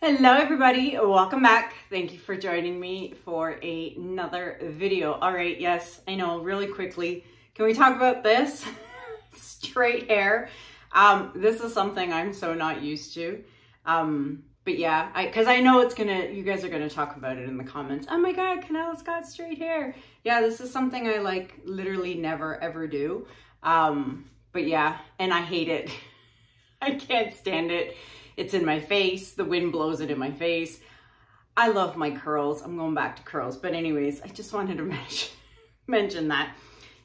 Hello everybody, welcome back. Thank you for joining me for another video. All right, yes, I know, really quickly. Can we talk about this? Straight hair. Um, this is something I'm so not used to. Um, but yeah, I, cause I know it's gonna, you guys are gonna talk about it in the comments. Oh my God, Kanella's got straight hair. Yeah, this is something I like literally never ever do. Um, but yeah, and I hate it. I can't stand it. It's in my face. The wind blows it in my face. I love my curls. I'm going back to curls. But anyways, I just wanted to mention, mention that.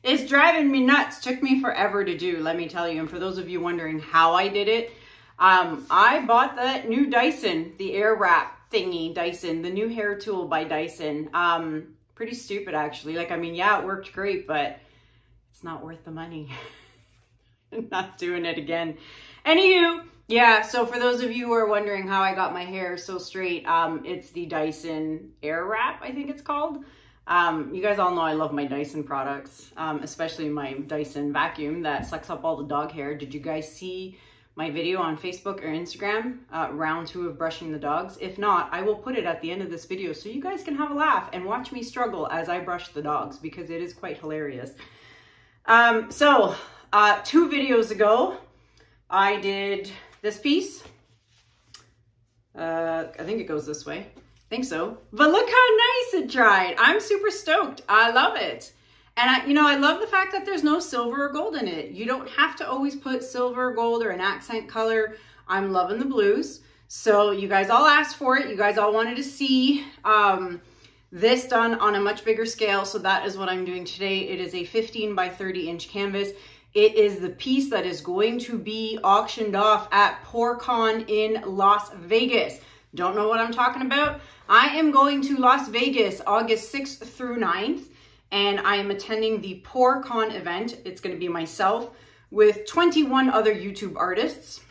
It's driving me nuts. Took me forever to do, let me tell you. And for those of you wondering how I did it, um, I bought that new Dyson, the air wrap thingy, Dyson, the new hair tool by Dyson. Um, pretty stupid, actually. Like, I mean, yeah, it worked great, but it's not worth the money. not doing it again. Anywho, yeah, so for those of you who are wondering how I got my hair so straight, um, it's the Dyson Airwrap, I think it's called. Um, you guys all know I love my Dyson products, um, especially my Dyson vacuum that sucks up all the dog hair. Did you guys see my video on Facebook or Instagram, uh, round two of brushing the dogs? If not, I will put it at the end of this video so you guys can have a laugh and watch me struggle as I brush the dogs because it is quite hilarious. Um, so, uh, two videos ago, I did this piece. Uh, I think it goes this way. I think so. But look how nice it dried. I'm super stoked. I love it. And I, you know, I love the fact that there's no silver or gold in it. You don't have to always put silver gold or an accent color. I'm loving the blues. So you guys all asked for it. You guys all wanted to see um, this done on a much bigger scale. So that is what I'm doing today. It is a 15 by 30 inch canvas. It is the piece that is going to be auctioned off at PourCon in Las Vegas. Don't know what I'm talking about? I am going to Las Vegas August 6th through 9th, and I am attending the PourCon event. It's going to be myself with 21 other YouTube artists.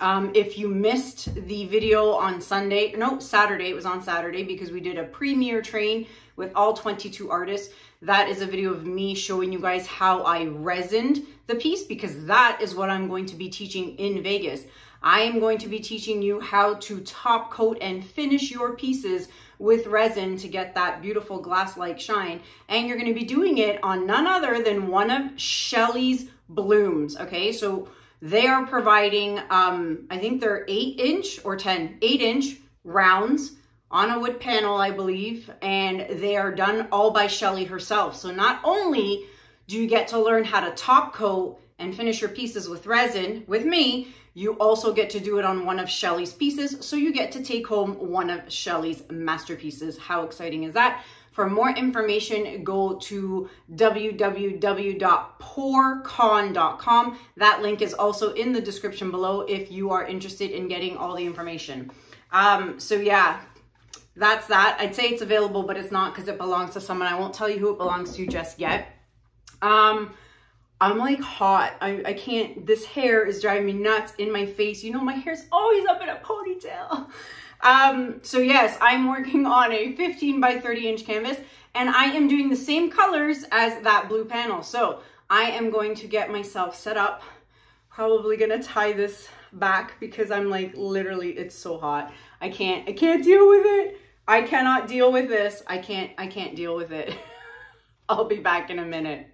Um, if you missed the video on Sunday, no, Saturday, it was on Saturday because we did a premiere train with all 22 artists. That is a video of me showing you guys how I resined the piece because that is what I'm going to be teaching in Vegas. I am going to be teaching you how to top coat and finish your pieces with resin to get that beautiful glass-like shine. And you're gonna be doing it on none other than one of Shelee's blooms, okay? So they are providing, um, I think they're eight inch or 10, eight inch rounds on a wood panel, I believe, and they are done all by Shelee herself. So not only do you get to learn how to top coat and finish your pieces with resin with me, you also get to do it on one of Shelee's pieces. So you get to take home one of Shelee's masterpieces. How exciting is that? For more information, go to www.pourcon.com. That link is also in the description below if you are interested in getting all the information. Um, so yeah, that's that. I'd say it's available, but it's not because it belongs to someone. I won't tell you who it belongs to just yet. Um, I'm like hot. I, I can't, this hair is driving me nuts in my face. You know, my hair's always up in a ponytail. Um, so yes, I'm working on a 15 by 30 inch canvas and I am doing the same colors as that blue panel. So I am going to get myself set up. Probably gonna tie this back because I'm like, literally, it's so hot. I can't, I can't deal with it. I cannot deal with this. I can't, I can't deal with it. I'll be back in a minute.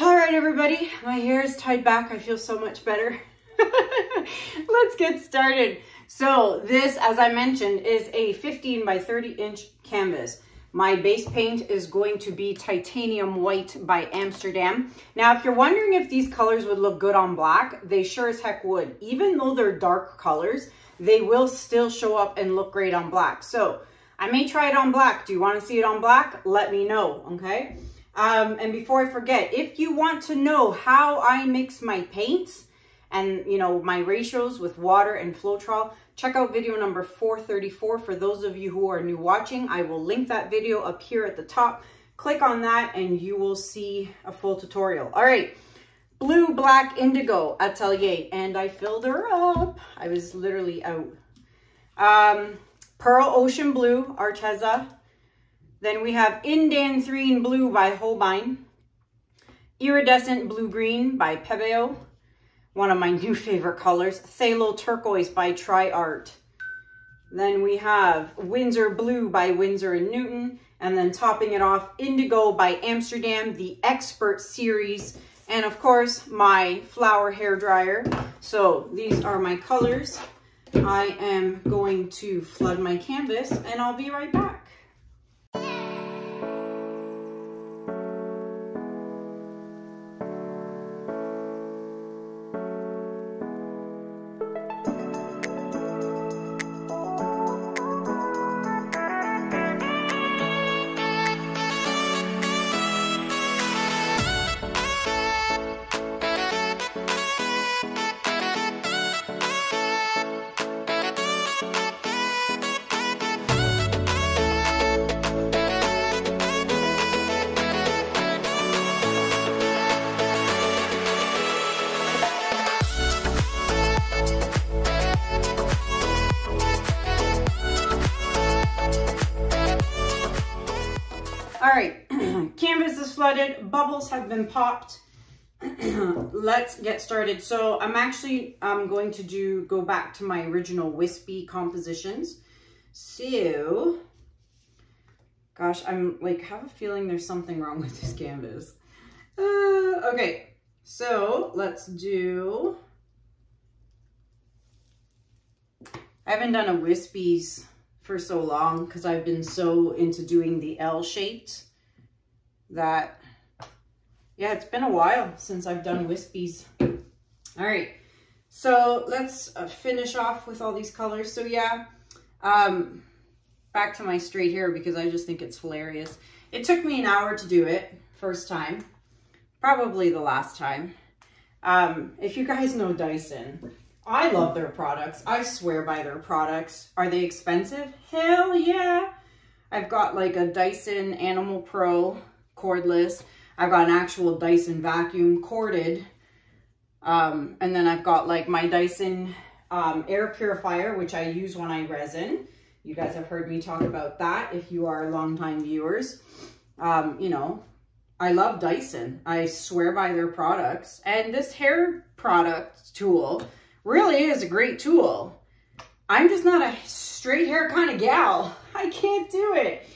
All right, everybody, my hair is tied back. I feel so much better. Let's get started. So this, as I mentioned, is a 15 by 30 inch canvas. My base paint is going to be titanium white by Amsterdam. Now, if you're wondering if these colors would look good on black, they sure as heck would. Even though they're dark colors, they will still show up and look great on black. So I may try it on black. Do you want to see it on black? Let me know, okay? Um, and before I forget, if you want to know how I mix my paints and, you know, my ratios with water and Floetrol, check out video number 434. For those of you who are new watching, I will link that video up here at the top. Click on that and you will see a full tutorial. All right blue, black, indigo atelier. And I filled her up. I was literally out. Um, Pearl Ocean Blue, Arteza. Then we have Indanthrene Blue by Holbein. Iridescent Blue Green by Pebeo. One of my new favorite colors. Phthalo Turquoise by Tri Art. Then we have Winsor Blue by Winsor & Newton. And then topping it off, Indigo by Amsterdam, the Expert Series. And of course, my flower hair dryer. So these are my colors. I am going to flood my canvas and I'll be right back. Flooded, bubbles have been popped. Let's get started. So I'm actually I'm going to do go back to my original wispy compositions. So, gosh, I'm like have a feeling there's something wrong with this canvas. Uh, okay, so let's do. I haven't done a wispies for so long because I've been so into doing the L shaped that, yeah, it's been a while since I've done wispies. All right, so let's uh, finish off with all these colors. So yeah, um, back to my straight hair because I just think it's hilarious. It took me an hour to do it first time, probably the last time. Um, if you guys know Dyson, I love their products. I swear by their products. Are they expensive? Hell yeah. I've got like a Dyson Animal Pro cordless. I've got an actual Dyson vacuum corded. Um, and then I've got like my Dyson um, air purifier, which I use when I resin. You guys have heard me talk about that if you are longtime viewers. Um, you know, I love Dyson. I swear by their products. And this hair product tool really is a great tool. I'm just not a straight hair kind of gal. I can't do it.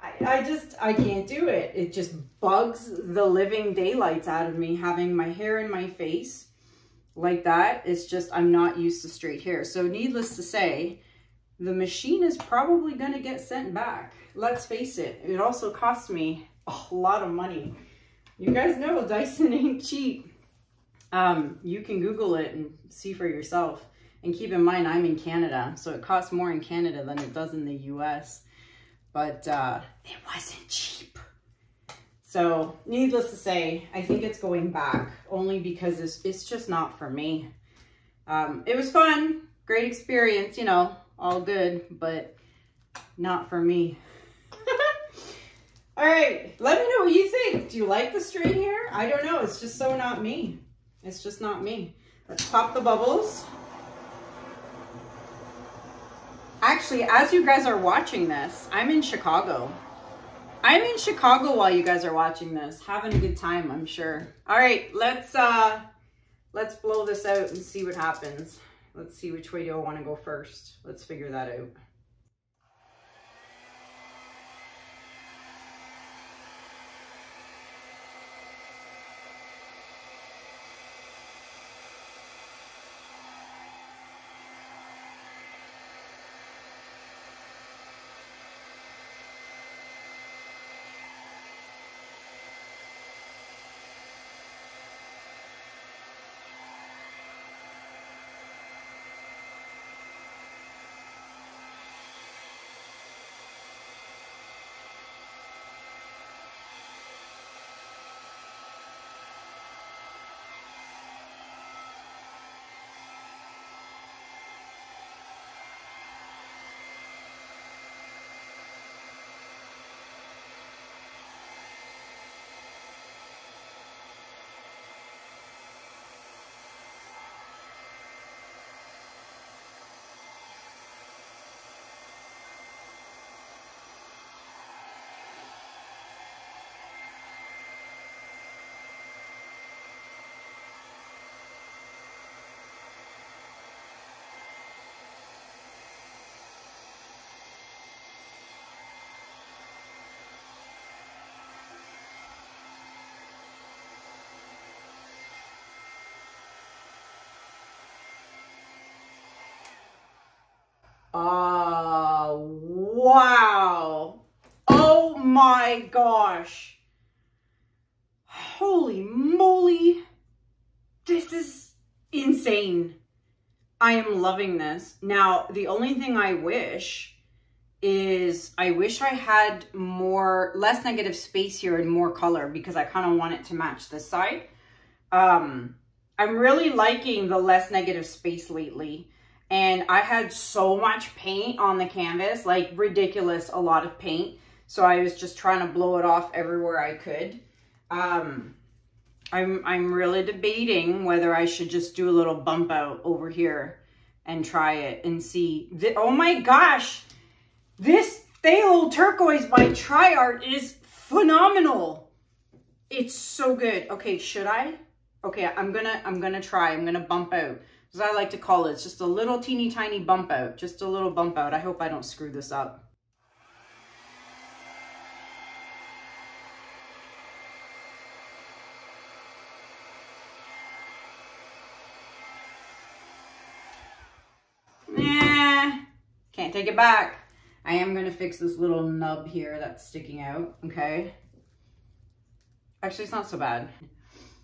I, just, I can't do it. It just bugs the living daylights out of me having my hair in my face like that. It's just, I'm not used to straight hair. So needless to say, the machine is probably going to get sent back. Let's face it. It also cost me a lot of money. You guys know Dyson ain't cheap. Um, you can Google it and see for yourself. And keep in mind, I'm in Canada, so it costs more in Canada than it does in the US. But uh, it wasn't cheap. So needless to say, I think it's going back only because it's, it's just not for me. Um, it was fun, great experience, you know, all good, but not for me. all right, let me know what you think. Do you like the straight hair? I don't know. It's just so not me. It's just not me. Let's pop the bubbles. Actually, as you guys are watching this, I'm in Chicago. I'm in Chicago while you guys are watching this. Having a good time, I'm sure. All right, let's uh let's blow this out and see what happens. Let's see which way do I want to go first. Let's figure that out. Uh, wow. Oh my gosh. Holy moly. This is insane. I am loving this. Now, the only thing I wish is I wish I had more, less negative space here and more color because I kind of want it to match this side. Um, I'm really liking the less negative space lately. And I had so much paint on the canvas, like ridiculous, a lot of paint. So I was just trying to blow it off everywhere I could. Um, I'm, I'm really debating whether I should just do a little bump out over here and try it and see. The, oh my gosh, this Phthalo Turquoise by Tri-Art is phenomenal. It's so good. Okay, should I? Okay, I'm gonna, I'm gonna try. I'm gonna bump out. As I like to call it, it's just a little teeny tiny bump out. Just a little bump out. I hope I don't screw this up. Can't take it back. I am to fix this little nub here that's sticking out, okay? Actually, it's not so bad.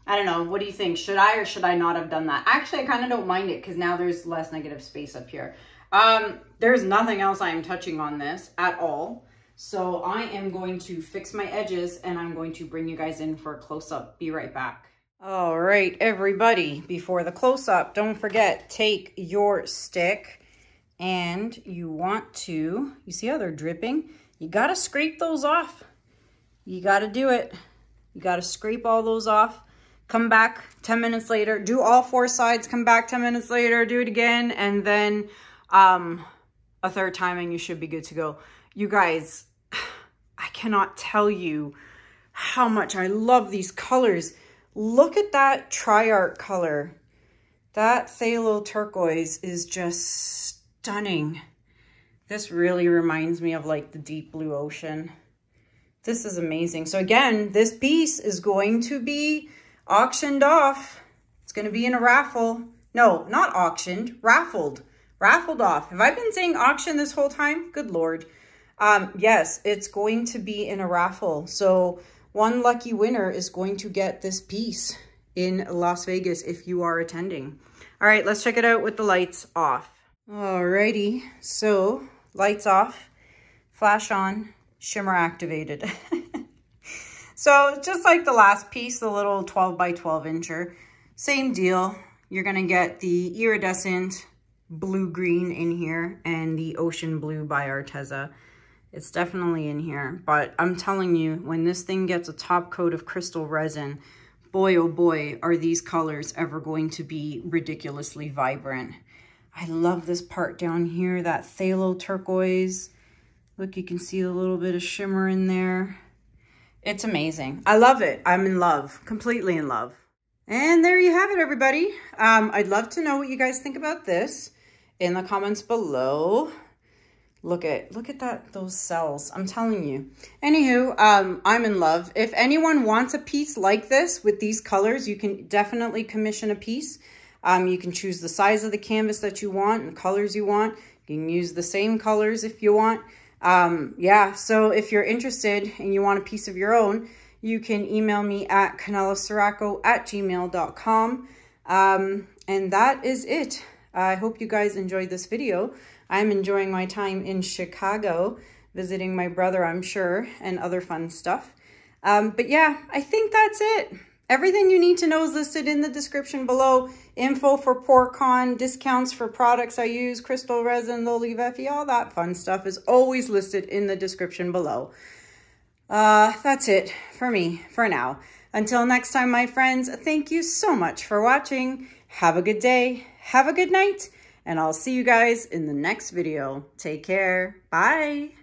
I don't know. What do you think? Should I or should I not have done that? Actually, I kind of don't mind it because now there's less negative space up here. Um, there's nothing else I am touching on this at all. So I am going to fix my edges and I'm going to bring you guys in for a close-up. Be right back. All right, everybody, before the close-up, don't forget, take your stick and you want to, you see how they're dripping? You gotta scrape those off. You gotta do it. You gotta scrape all those off. Come back 10 minutes later, do all four sides, come back 10 minutes later, do it again, and then um, a third time and you should be good to go. You guys, I cannot tell you how much I love these colors. Look at that Tri-Art color. That Phthalo turquoise is just stunning. This really reminds me of like the deep blue ocean. This is amazing. So again, this piece is going to be auctioned off. It's going to be in a raffle. No, not auctioned, raffled. Raffled off. Have I been saying auction this whole time? Good Lord. Um, yes, it's going to be in a raffle. So one lucky winner is going to get this piece in Las Vegas if you are attending. All right, let's check it out with the lights off. Alrighty, so lights off, flash on, shimmer activated. so just like the last piece, the little 12 by 12 incher, same deal. You're gonna get the iridescent blue-green in here and the ocean blue by Arteza. It's definitely in here, but I'm telling you, when this thing gets a top coat of crystal resin, boy, oh boy, are these colors ever going to be ridiculously vibrant. I love this part down here, that phthalo turquoise. Look, you can see a little bit of shimmer in there. It's amazing. I love it. I'm in love, completely in love. And there you have it, everybody. Um, I'd love to know what you guys think about this in the comments below. Look at look at that those cells. I'm telling you. Anywho, um, I'm in love. If anyone wants a piece like this with these colors, you can definitely commission a piece. Um, you can choose the size of the canvas that you want and the colors you want. You can use the same colors if you want. Um, yeah, so if you're interested and you want a piece of your own, you can email me at kanellaciraco at gmail.com. Um, and that is it. I hope you guys enjoyed this video. I'm enjoying my time in Chicago, visiting my brother, I'm sure, and other fun stuff. Um, but yeah, I think that's it. Everything you need to know is listed in the description below. Info for PourCon, discounts for products I use, crystal resin, Loli all that fun stuff is always listed in the description below. Uh, that's it for me for now. Until next time, my friends, thank you so much for watching. Have a good day, have a good night, and I'll see you guys in the next video. Take care. Bye.